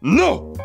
No!